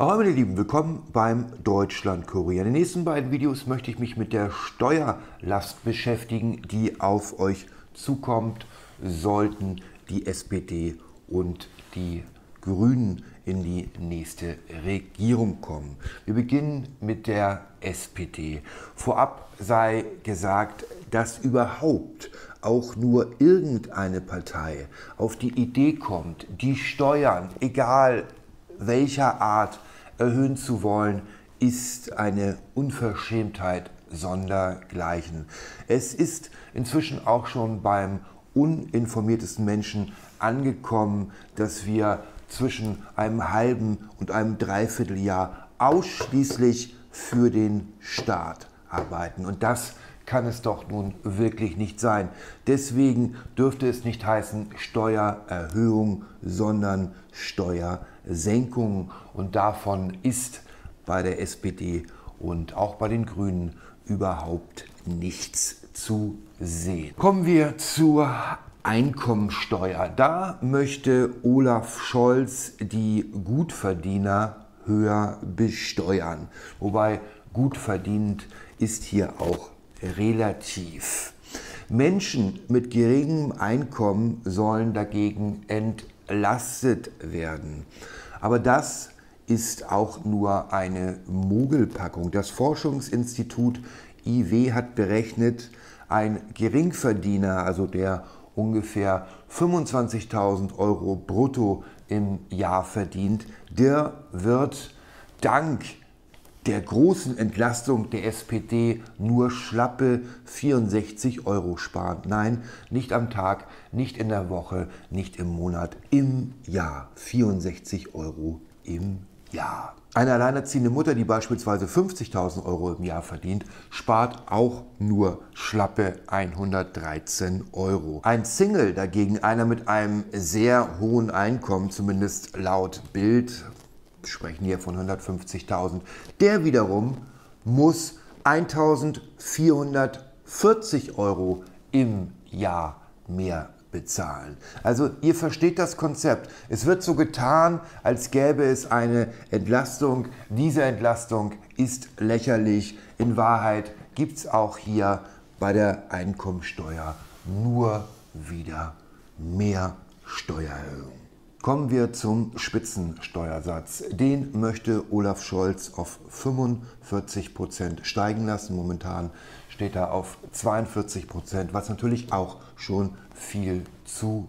Hallo meine Lieben, willkommen beim Deutschlandkurier. In den nächsten beiden Videos möchte ich mich mit der Steuerlast beschäftigen, die auf euch zukommt, sollten die SPD und die Grünen in die nächste Regierung kommen. Wir beginnen mit der SPD. Vorab sei gesagt, dass überhaupt auch nur irgendeine Partei auf die Idee kommt, die Steuern, egal welcher Art, erhöhen zu wollen, ist eine Unverschämtheit sondergleichen. Es ist inzwischen auch schon beim uninformiertesten Menschen angekommen, dass wir zwischen einem halben und einem Dreivierteljahr ausschließlich für den Staat arbeiten. Und das kann es doch nun wirklich nicht sein. Deswegen dürfte es nicht heißen Steuererhöhung, sondern Steuersenkung. Und davon ist bei der SPD und auch bei den Grünen überhaupt nichts zu sehen. Kommen wir zur Einkommensteuer. Da möchte Olaf Scholz die Gutverdiener höher besteuern. Wobei gut verdient ist hier auch relativ. Menschen mit geringem Einkommen sollen dagegen entlastet werden. Aber das ist auch nur eine Mogelpackung. Das Forschungsinstitut IW hat berechnet, ein Geringverdiener, also der ungefähr 25.000 Euro brutto im Jahr verdient, der wird dank der großen Entlastung der SPD nur schlappe 64 Euro sparen. Nein, nicht am Tag, nicht in der Woche, nicht im Monat, im Jahr. 64 Euro im Jahr. Eine alleinerziehende Mutter, die beispielsweise 50.000 Euro im Jahr verdient, spart auch nur schlappe 113 Euro. Ein Single dagegen, einer mit einem sehr hohen Einkommen, zumindest laut Bild, sprechen hier von 150.000, der wiederum muss 1.440 Euro im Jahr mehr bezahlen. Also ihr versteht das Konzept. Es wird so getan, als gäbe es eine Entlastung. Diese Entlastung ist lächerlich. In Wahrheit gibt es auch hier bei der Einkommensteuer nur wieder mehr Steuererhöhung. Kommen wir zum Spitzensteuersatz. Den möchte Olaf Scholz auf 45 Prozent steigen lassen. Momentan steht er auf 42 Prozent, was natürlich auch schon viel zu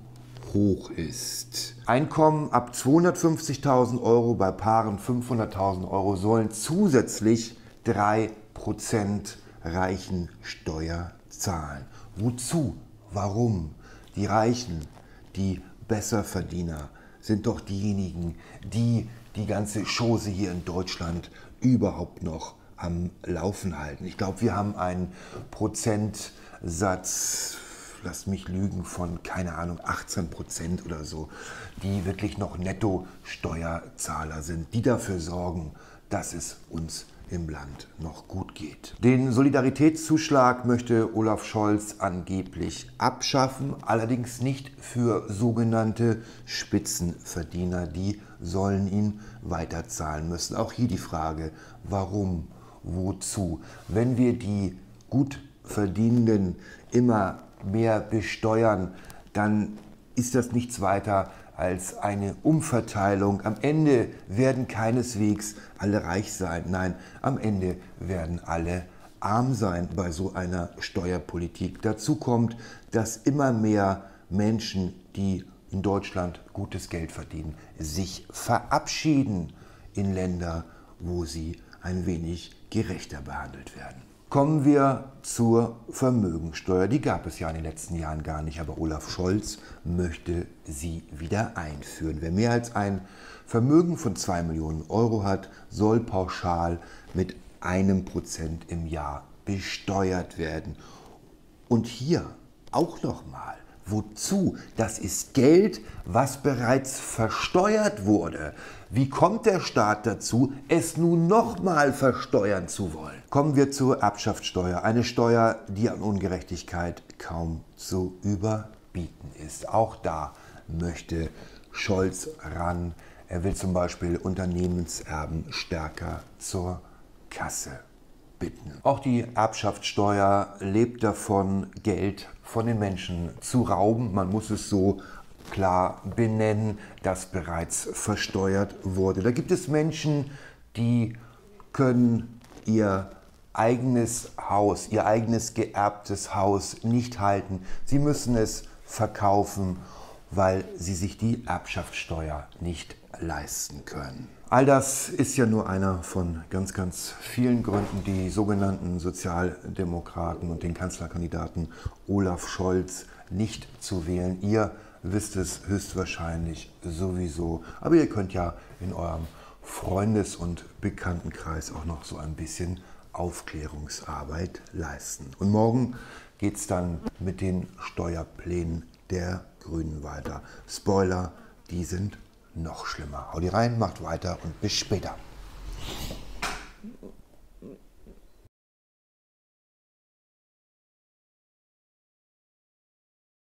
hoch ist. Einkommen ab 250.000 Euro bei Paaren 500.000 Euro sollen zusätzlich 3 Prozent Reichensteuer zahlen. Wozu? Warum? Die Reichen, die Besserverdiener, sind doch diejenigen, die die ganze Chose hier in Deutschland überhaupt noch am Laufen halten. Ich glaube, wir haben einen Prozentsatz, lasst mich lügen, von, keine Ahnung, 18 Prozent oder so, die wirklich noch Netto-Steuerzahler sind, die dafür sorgen, dass es uns im Land noch gut geht. Den Solidaritätszuschlag möchte Olaf Scholz angeblich abschaffen, allerdings nicht für sogenannte Spitzenverdiener. Die sollen ihn weiterzahlen müssen. Auch hier die Frage, warum, wozu? Wenn wir die Gutverdienenden immer mehr besteuern, dann ist das nichts weiter als eine Umverteilung. Am Ende werden keineswegs alle reich sein. Nein, am Ende werden alle arm sein bei so einer Steuerpolitik. Dazu kommt, dass immer mehr Menschen, die in Deutschland gutes Geld verdienen, sich verabschieden in Länder, wo sie ein wenig gerechter behandelt werden. Kommen wir zur Vermögensteuer. Die gab es ja in den letzten Jahren gar nicht, aber Olaf Scholz möchte sie wieder einführen. Wer mehr als ein Vermögen von 2 Millionen Euro hat, soll pauschal mit einem Prozent im Jahr besteuert werden. Und hier auch nochmal, Wozu? Das ist Geld, was bereits versteuert wurde. Wie kommt der Staat dazu, es nun nochmal versteuern zu wollen? Kommen wir zur Erbschaftssteuer. Eine Steuer, die an Ungerechtigkeit kaum zu überbieten ist. Auch da möchte Scholz ran. Er will zum Beispiel Unternehmenserben stärker zur Kasse bitten. Auch die Erbschaftssteuer lebt davon, Geld von den Menschen zu rauben. Man muss es so klar benennen, das bereits versteuert wurde. Da gibt es Menschen, die können ihr eigenes Haus, ihr eigenes geerbtes Haus nicht halten. Sie müssen es verkaufen, weil sie sich die Erbschaftssteuer nicht leisten können. All das ist ja nur einer von ganz, ganz vielen Gründen, die sogenannten Sozialdemokraten und den Kanzlerkandidaten Olaf Scholz nicht zu wählen. Ihr wisst es höchstwahrscheinlich sowieso. Aber ihr könnt ja in eurem Freundes- und Bekanntenkreis auch noch so ein bisschen Aufklärungsarbeit leisten. Und morgen geht es dann mit den Steuerplänen der Grünen weiter. Spoiler, die sind noch schlimmer. Hau die rein, macht weiter und bis später.